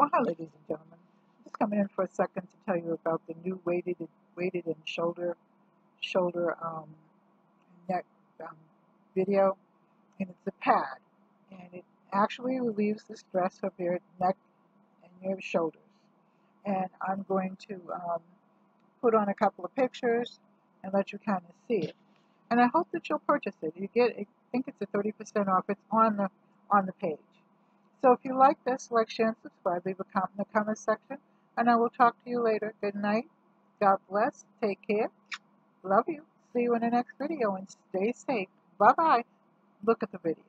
Well, hi, ladies and gentlemen. I'm just coming in for a second to tell you about the new weighted, weighted and shoulder, shoulder, um, neck um, video, and it's a pad, and it actually relieves the stress of your neck and your shoulders. And I'm going to um, put on a couple of pictures and let you kind of see it. And I hope that you'll purchase it. You get, I think it's a 30% off. It's on the on the page. So if you like this, like, share, and subscribe. Leave a comment in the comment section. And I will talk to you later. Good night. God bless. Take care. Love you. See you in the next video and stay safe. Bye-bye. Look at the video.